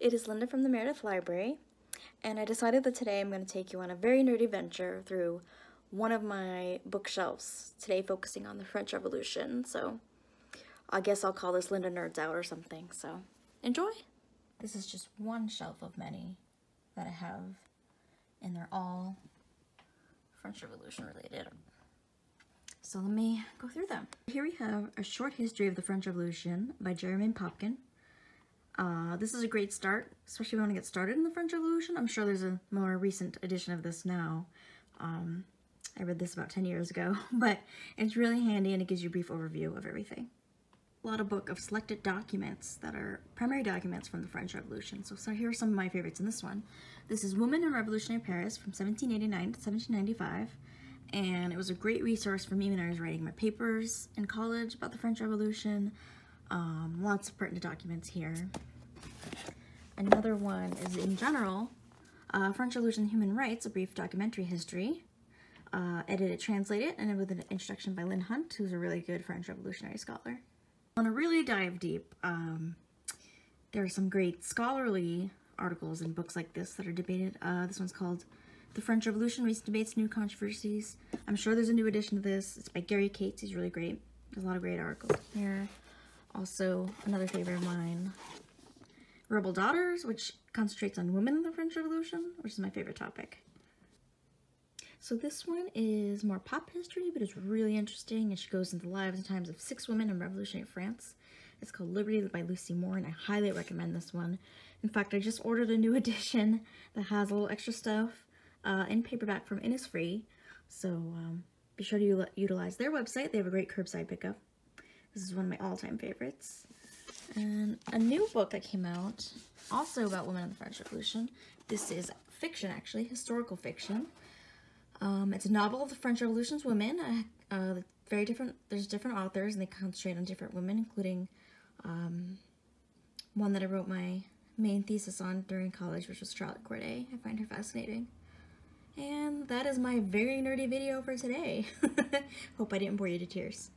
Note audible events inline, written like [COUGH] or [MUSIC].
It is Linda from the Meredith Library, and I decided that today I'm going to take you on a very nerdy adventure through one of my bookshelves, today focusing on the French Revolution, so I guess I'll call this Linda Nerds Out or something, so enjoy! This is just one shelf of many that I have, and they're all French Revolution related. So let me go through them. Here we have A Short History of the French Revolution by Jeremy Popkin. Uh, this is a great start, especially if you want to get started in the French Revolution. I'm sure there's a more recent edition of this now. Um, I read this about 10 years ago, [LAUGHS] but it's really handy and it gives you a brief overview of everything. A lot of book of selected documents that are primary documents from the French Revolution. So, so here are some of my favorites in this one. This is Women in Revolutionary Paris from 1789 to 1795 and it was a great resource for me when I was writing my papers in college about the French Revolution. Um, lots of pertinent documents here. Another one is in general, uh, French Revolution Human Rights, a brief documentary history. Uh, edited, translated, and with an introduction by Lynn Hunt, who's a really good French Revolutionary scholar. I want to really dive deep. Um, there are some great scholarly articles and books like this that are debated. Uh, this one's called The French Revolution, Recent Debates, New Controversies. I'm sure there's a new edition of this. It's by Gary Kates. He's really great. There's a lot of great articles here. Also, another favorite of mine, Rebel Daughters, which concentrates on women in the French Revolution, which is my favorite topic. So this one is more pop history, but it's really interesting, and she goes into the lives and times of six women in revolutionary France. It's called Liberty by Lucy Moore, and I highly recommend this one. In fact, I just ordered a new [LAUGHS] edition that has a little extra stuff uh, in paperback from Innisfree, so um, be sure to utilize their website. They have a great curbside pickup. This is one of my all-time favorites. And a new book that came out, also about women in the French Revolution. This is fiction, actually, historical fiction. Um, it's a novel of the French Revolution's women. Uh, very different, there's different authors, and they concentrate on different women, including um, one that I wrote my main thesis on during college, which was Charlotte Corday. I find her fascinating. And that is my very nerdy video for today. [LAUGHS] Hope I didn't bore you to tears.